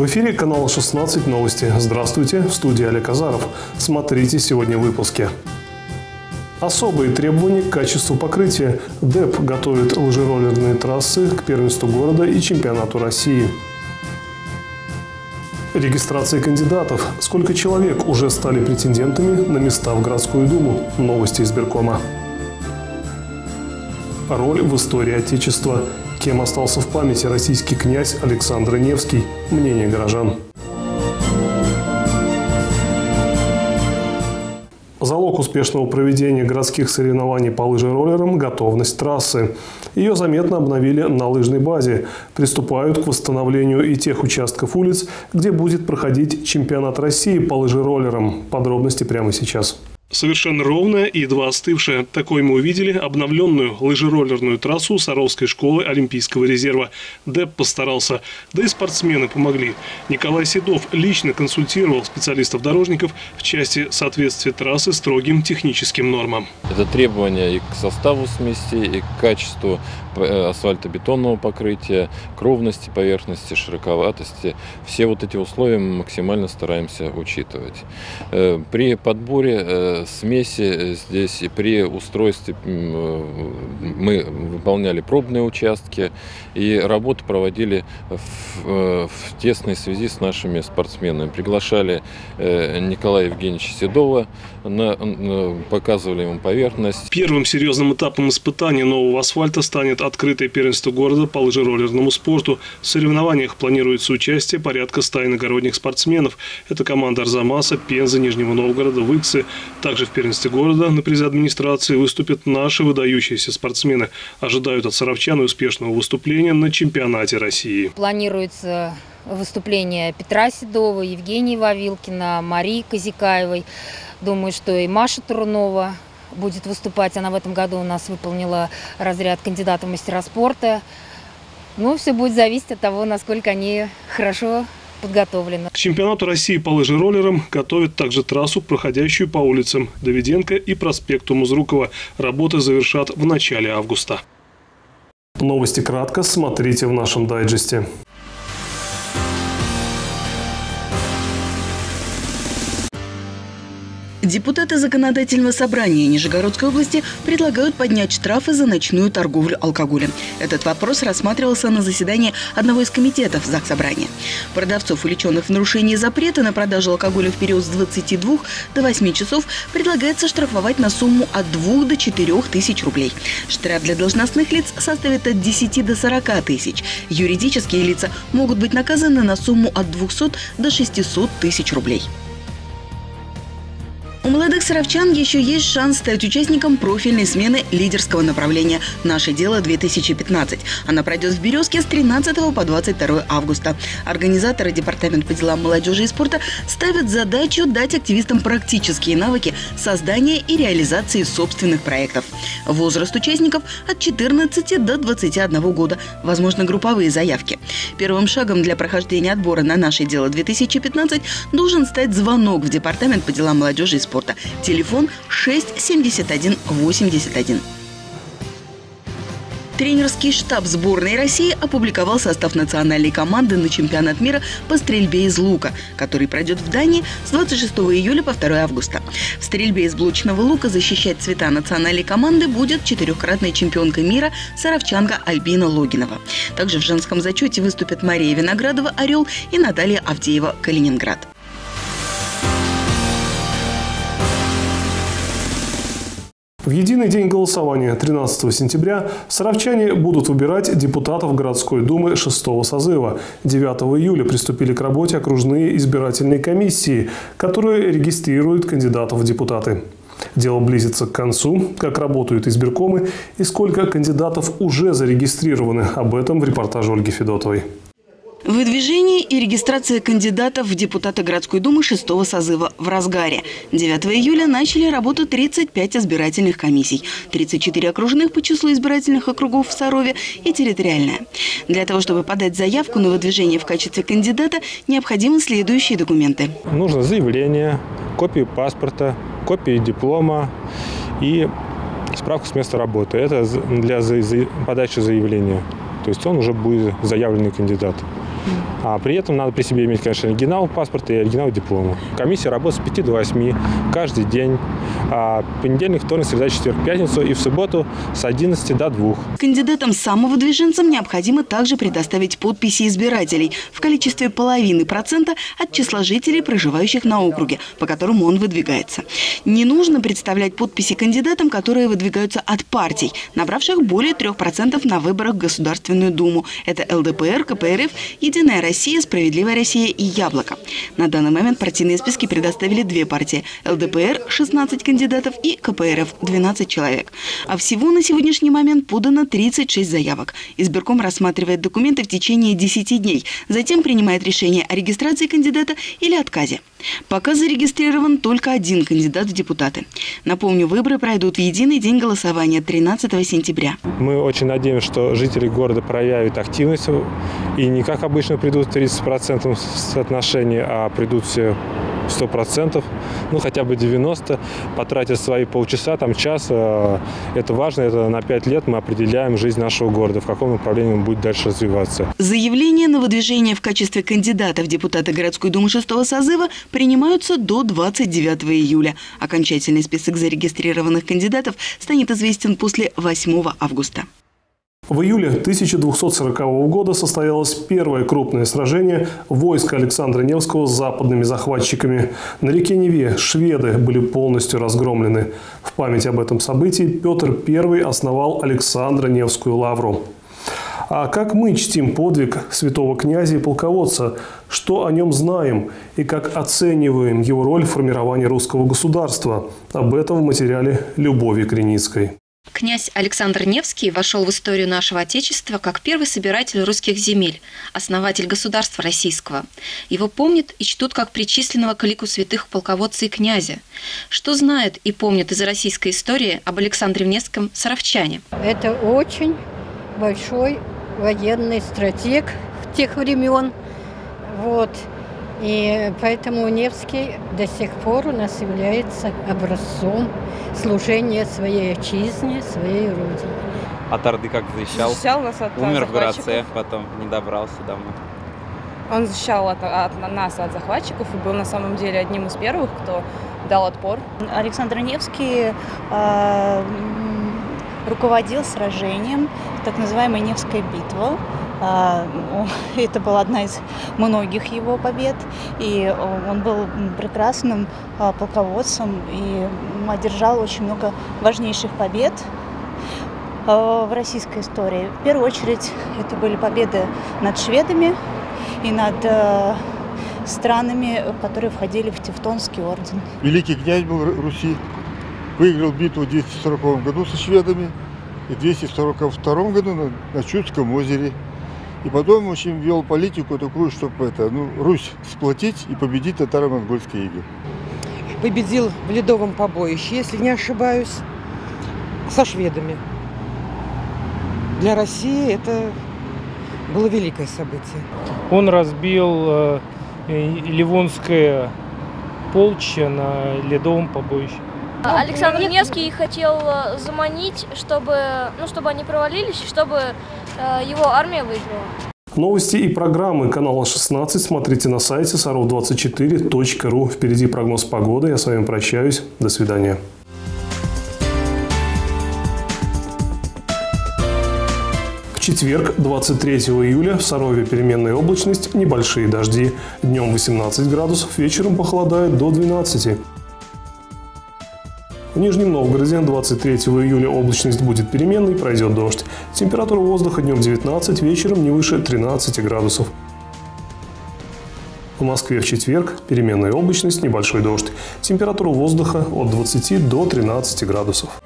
В эфире канала 16 новости. Здравствуйте, в студии Олег Азаров. Смотрите сегодня в выпуске. Особые требования к качеству покрытия. ДЭП готовит лыжероллерные трассы к первенству города и чемпионату России. Регистрация кандидатов. Сколько человек уже стали претендентами на места в городскую думу? Новости избиркома. Роль в истории Отечества. Кем остался в памяти российский князь Александр Невский? Мнение горожан. Залог успешного проведения городских соревнований по лыжероллерам – готовность трассы. Ее заметно обновили на лыжной базе. Приступают к восстановлению и тех участков улиц, где будет проходить чемпионат России по лыжероллерам. Подробности прямо сейчас. Совершенно ровная и едва остывшая. Такой мы увидели обновленную лыжероллерную трассу Саровской школы Олимпийского резерва. ДЭП постарался, да и спортсмены помогли. Николай Седов лично консультировал специалистов-дорожников в части соответствия трассы строгим техническим нормам. Это требования и к составу смеси, и к качеству асфальтобетонного покрытия, к ровности поверхности, широковатости. Все вот эти условия мы максимально стараемся учитывать. Э, при подборе э, смеси э, здесь и при устройстве э, мы выполняли пробные участки и работу проводили в, э, в тесной связи с нашими спортсменами. Приглашали Николая Евгеньевича Седова, на, на, показывали ему поверхность. Первым серьезным этапом испытания нового асфальта станет открытое первенство города по лыжероллерному спорту. В соревнованиях планируется участие порядка 100 иногородних спортсменов. Это команда Арзамаса, Пенза, Нижнего Новгорода, Выксы. Также в первенстве города на призе администрации выступят наши выдающиеся спортсмены. Ожидают от саровчан успешного выступления на чемпионате России. Планируется выступление Петра Седова, Евгении Вавилкина, Марии Казикаевой. Думаю, что и Маша Турунова будет выступать. Она в этом году у нас выполнила разряд кандидата в мастера спорта. Ну, все будет зависеть от того, насколько они хорошо подготовлено. К чемпионату России по лыжероллерам готовят также трассу, проходящую по улицам Давиденко и проспекту Музрукова. Работы завершат в начале августа. Новости кратко смотрите в нашем дайджесте. Депутаты законодательного собрания Нижегородской области предлагают поднять штрафы за ночную торговлю алкоголем. Этот вопрос рассматривался на заседании одного из комитетов Заксобрания. Продавцов, увлеченных в нарушении запрета на продажу алкоголя в период с 22 до 8 часов, предлагается штрафовать на сумму от 2 до 4 тысяч рублей. Штраф для должностных лиц составит от 10 до 40 тысяч. Юридические лица могут быть наказаны на сумму от 200 до 600 тысяч рублей. Молодых саровчан еще есть шанс стать участником профильной смены лидерского направления «Наше дело-2015». Она пройдет в «Березке» с 13 по 22 августа. Организаторы Департамент по делам молодежи и спорта ставят задачу дать активистам практические навыки создания и реализации собственных проектов. Возраст участников от 14 до 21 года. Возможно, групповые заявки. Первым шагом для прохождения отбора на «Наше дело-2015» должен стать звонок в Департамент по делам молодежи и спорта спорта. Телефон 671 81. Тренерский штаб сборной России опубликовал состав национальной команды на чемпионат мира по стрельбе из лука, который пройдет в Дании с 26 июля по 2 августа. В стрельбе из блочного лука защищать цвета национальной команды будет четырехкратная чемпионка мира саровчанка Альбина Логинова. Также в женском зачете выступят Мария Виноградова «Орел» и Наталья Авдеева «Калининград». В единый день голосования 13 сентября саровчане будут выбирать депутатов городской думы 6 созыва. 9 июля приступили к работе окружные избирательные комиссии, которые регистрируют кандидатов в депутаты. Дело близится к концу, как работают избиркомы и сколько кандидатов уже зарегистрированы. Об этом в репортаже Ольги Федотовой. Выдвижение и регистрация кандидатов в депутаты городской думы шестого созыва в разгаре. 9 июля начали работу 35 избирательных комиссий, 34 окружных по числу избирательных округов в Сарове и территориальная. Для того, чтобы подать заявку на выдвижение в качестве кандидата, необходимы следующие документы. Нужно заявление, копию паспорта, копию диплома и справку с места работы. Это для подачи заявления. То есть он уже будет заявленный кандидат. А при этом надо при себе иметь, конечно, оригинал паспорта и оригинал диплома. Комиссия работает с 5 до 8 каждый день. А понедельник, вторник, среда, четверг, пятницу и в субботу с 11 до 2. Кандидатам самовыдвиженцам необходимо также предоставить подписи избирателей в количестве половины процента от числа жителей, проживающих на округе, по которому он выдвигается. Не нужно представлять подписи кандидатам, которые выдвигаются от партий, набравших более 3% на выборах в Государственную Думу. Это ЛДПР, КПРФ, Единая Россия, Справедливая Россия и Яблоко. На данный момент партийные списки предоставили две партии – ЛДПР – 16 кандидатов и КПРФ – 12 человек. А всего на сегодняшний момент подано 36 заявок. Избирком рассматривает документы в течение 10 дней, затем принимает решение о регистрации кандидата или отказе. Пока зарегистрирован только один кандидат в депутаты. Напомню, выборы пройдут в единый день голосования 13 сентября. Мы очень надеемся, что жители города проявят активность и не как обычно придут 30% соотношения, а придут все 100%, ну хотя бы 90%, потратят свои полчаса, там час. э, Это важно, это на 5 лет мы определяем жизнь нашего города, в каком направлении он будет дальше развиваться. Заявления на выдвижение в качестве кандидата в депутаты городской думы шестого созыва принимаются до 29 июля. Окончательный список зарегистрированных кандидатов станет известен после 8 августа. В июле 1240 года состоялось первое крупное сражение войска Александра Невского с западными захватчиками. На реке Неве шведы были полностью разгромлены. В память об этом событии Петр I основал Александра Невскую лавру. А как мы чтим подвиг святого князя и полководца? Что о нем знаем и как оцениваем его роль в формировании русского государства? Об этом в материале Любови Креницкой. Князь Александр Невский вошел в историю нашего Отечества как первый собиратель русских земель, основатель государства российского. Его помнят и чтут как причисленного к лику святых полководца и князя. Что знают и помнят из российской истории об Александре Невском саровчане? Это очень большой военный стратег тех времен. Вот. И поэтому Невский до сих пор у нас является образцом служения своей отчизне, своей родине. От Орды как защищал? Защищал нас от Умер в. Граце, потом не добрался домой. Он защищал от, от нас от захватчиков и был на самом деле одним из первых, кто дал отпор. Александр Невский э, руководил сражением, так называемой Невская битва. А, о, Это была одна из многих его побед, и он был прекрасным а, полководцем и одержал очень много важнейших побед а, в российской истории. В первую очередь это были победы над шведами и над э, странами, которые входили в Тевтонский орден. Великий князь был Ру- Руси, выиграл битву в 240 году со шведами и в 242 году на, на Чудском озере. И потом очень вел политику такую, чтобы это, ну, Русь сплотить и победить татаро-монгольские иги. победил в ледовом побоище, если не ошибаюсь, со шведами. Для России это было великое событие. Он разбил э, Ливонское полчище на ледовом побоище. Александр Невский хотел э, заманить, чтобы, ну, чтобы они провалились, чтобы э, его армия выиграла. Новости и программы канала 16 смотрите на сайте sarov24.ru. Впереди прогноз погоды. Я с вами прощаюсь. До свидания. В четверг, 23 июля, в Сарове переменная облачность, небольшие дожди. Днем 18 градусов, вечером похолодает до 12. В Нижнем Новгороде 23 июля облачность будет переменной, пройдет дождь. Температура воздуха днем 19, вечером не выше 13 градусов. В Москве в четверг переменная облачность, небольшой дождь. Температура воздуха от 20 до 13 градусов.